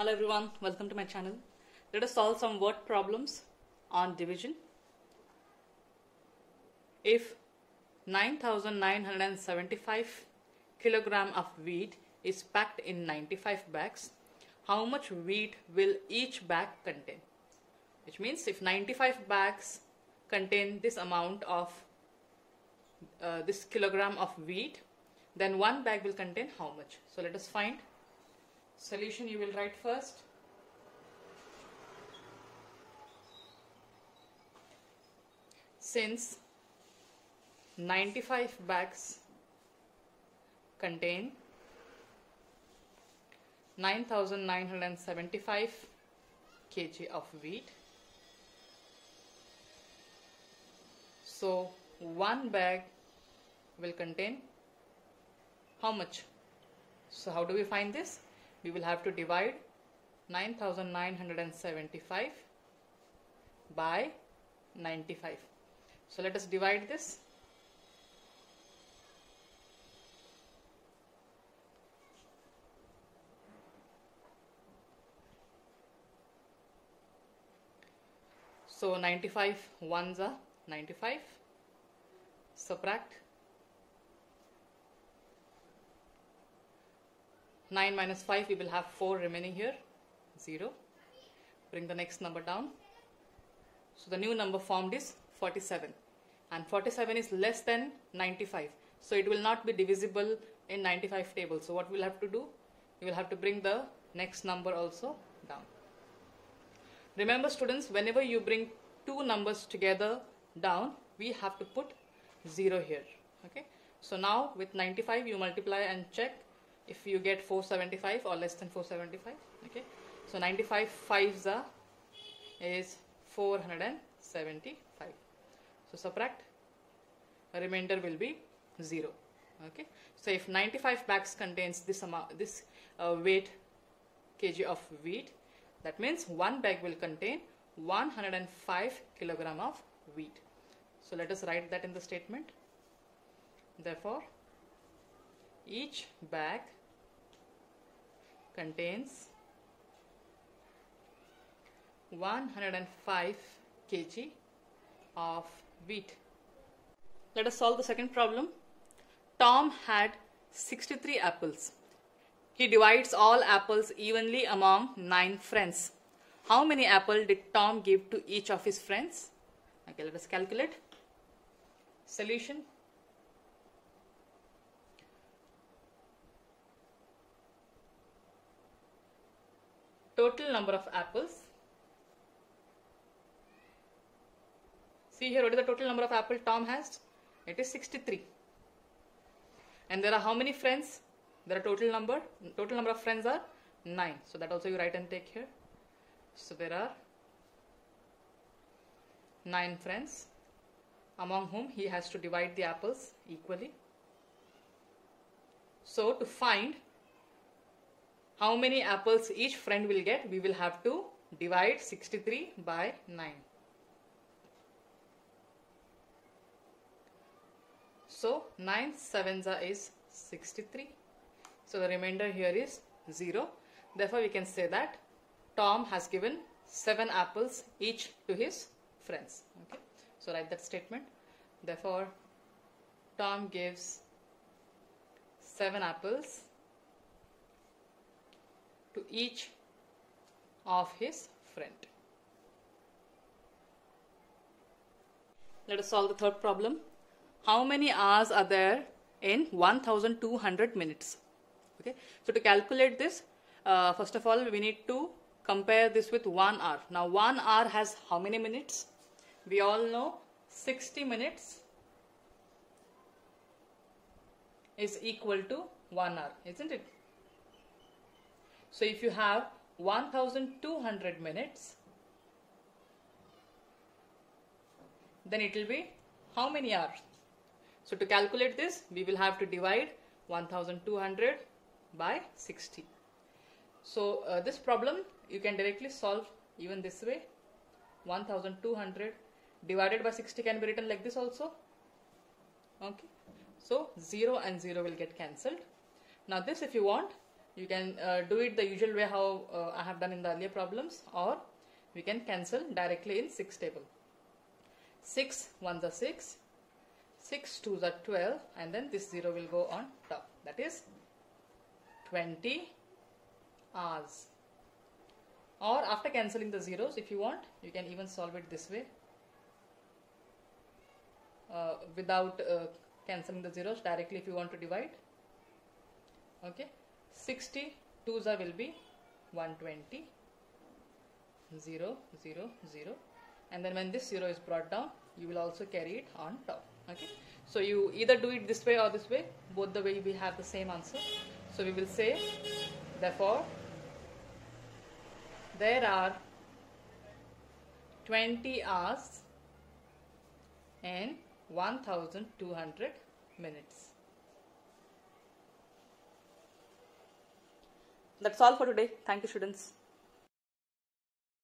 Hello everyone, welcome to my channel. Let us solve some word problems on division. If 9975 kilogram of wheat is packed in 95 bags, how much wheat will each bag contain? Which means if 95 bags contain this amount of uh, this kilogram of wheat, then one bag will contain how much? So let us find solution you will write first. Since 95 bags contain 9975 kg of wheat so one bag will contain how much? So how do we find this we will have to divide 9975 by 95 so let us divide this. So 95 ones are 95 subtract 9 minus 5 we will have 4 remaining here. 0 bring the next number down. So the new number formed is 47 and 47 is less than 95 so it will not be divisible in 95 table so what we'll have to do we will have to bring the next number also down. Remember students whenever you bring two numbers together down we have to put 0 here. Okay? So now with 95 you multiply and check if you get 475 or less than 475 okay? So 95 fives are is 475 so subtract remainder will be 0 okay? So if 95 bags contains this amount this uh, weight kg of wheat that means one bag will contain 105 kilogram of wheat. So let us write that in the statement. Therefore each bag contains 105 kg of wheat. Let us solve the second problem. Tom had 63 apples. He divides all apples evenly among 9 friends. How many apples did Tom give to each of his friends? Okay, let us calculate. Solution total number of apples. See here, what is the total number of apple Tom has? It is 63. And there are how many friends? There are total number. Total number of friends are 9. So that also you write and take here. So there are 9 friends among whom he has to divide the apples equally. So to find how many apples each friend will get, we will have to divide 63 by 9. So 9 sevens is 63. So the remainder here is 0. Therefore we can say that Tom has given 7 apples each to his friends. Okay. So write that statement. Therefore Tom gives 7 apples to each of his friend. Let us solve the third problem. How many hours are there in 1200 minutes? Okay, so to calculate this, uh, first of all, we need to compare this with one hour. Now, one hour has how many minutes? We all know 60 minutes is equal to one hour, isn't it? So if you have 1200 minutes, then it will be how many hours? So to calculate this, we will have to divide 1200 by 60. So uh, this problem you can directly solve even this way. 1200 divided by 60 can be written like this also. Okay. So 0 and 0 will get cancelled. Now this if you want you can uh, do it the usual way how uh, I have done in the earlier problems or we can cancel directly in 6 table. 6 1s are 6, 6 2s are 12 and then this 0 will go on top. That is 20 hours. Or after cancelling the zeros if you want you can even solve it this way. Uh, without uh, cancelling the zeros directly if you want to divide. Okay 60 twos are will be 120 0 0 0 and then when this 0 is brought down you will also carry it on top okay? So you either do it this way or this way. Both the way we have the same answer. So we will say therefore there are 20 hours and 1200 minutes. That's all for today. Thank you, students.